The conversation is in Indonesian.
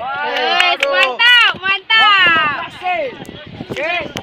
Wow. ¡Eh!